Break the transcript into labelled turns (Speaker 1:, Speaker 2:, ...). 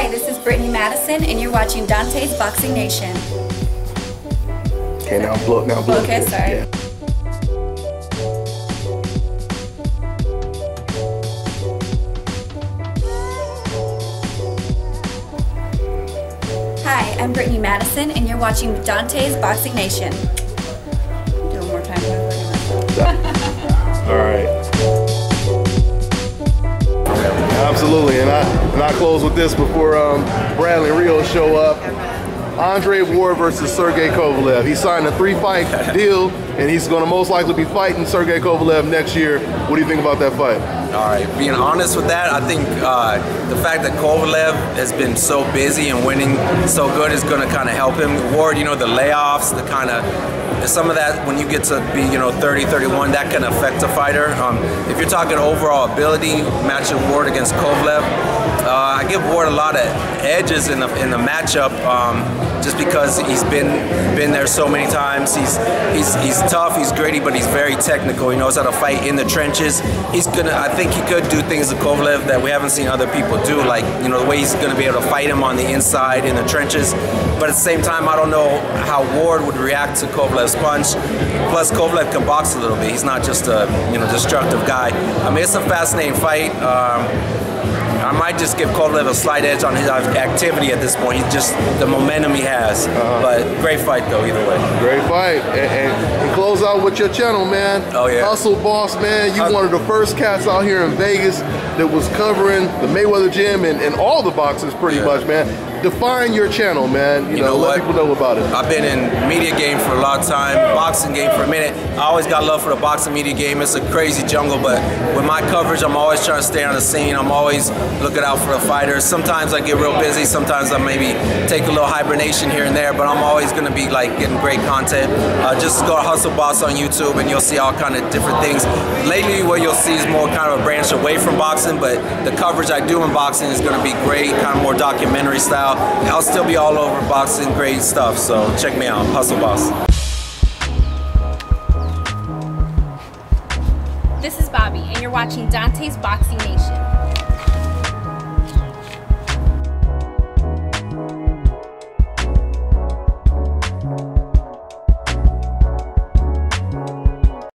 Speaker 1: Hi, this is Brittany Madison, and you're watching Dontae's Boxing Nation.
Speaker 2: Okay, now blow, now blow.
Speaker 1: Okay, sorry.
Speaker 2: Yeah.
Speaker 1: Hi, I'm Brittany Madison, and you're watching Dontae's Boxing Nation. Do one more time.
Speaker 2: And I and I close with this before um, Bradley Rios show up. Andre Ward versus Sergey Kovalev. He signed a three-fight deal, and he's going to most likely be fighting Sergey Kovalev next year. What do you think about that fight?
Speaker 3: All right, being honest with that, I think uh, the fact that Kovalev has been so busy and winning so good is going to kind of help him. Ward, you know, the layoffs, the kind of some of that when you get to be you know 30 31 that can affect a fighter. Um, if you're talking overall ability matching ward against kovalev uh, I give Ward a lot of edges in the in the matchup, um, just because he's been been there so many times. He's he's he's tough, he's gritty, but he's very technical. He knows how to fight in the trenches. He's gonna. I think he could do things to Kovalev that we haven't seen other people do, like you know the way he's gonna be able to fight him on the inside in the trenches. But at the same time, I don't know how Ward would react to Kovalev's punch. Plus, Kovalev can box a little bit. He's not just a you know destructive guy. I mean, it's a fascinating fight. Um, I might just give Kovalev a slight edge on his activity at this point. He's just the momentum he has. Uh-huh. But great fight though, either way.
Speaker 2: Great fight. And, and, and, close out with your channel, man.
Speaker 3: Oh yeah.
Speaker 2: Hustle Boss, man. You uh, one of the first cats out here in Vegas that was covering the Mayweather Gym and, and all the boxes pretty yeah. much, man define your channel, man. You, you know, know, let people know about it.
Speaker 3: I've been in media game for a long time, boxing game for a minute. I always got love for the boxing media game. It's a crazy jungle, but with my coverage, I'm always trying to stay on the scene. I'm always looking out for the fighters. Sometimes I get real busy. Sometimes I maybe take a little hibernation here and there, but I'm always going to be like getting great content. Uh, just go to Hustle Boss on YouTube, and you'll see all kind of different things. Lately, what you'll see is more kind of a branch away from boxing, but the coverage I do in boxing is going to be great, kind of more documentary style out. I'll still be all over boxing, great stuff. So check me out, Hustle Boss.
Speaker 4: This is Bobby, and you're watching Dontae's Boxing Nation.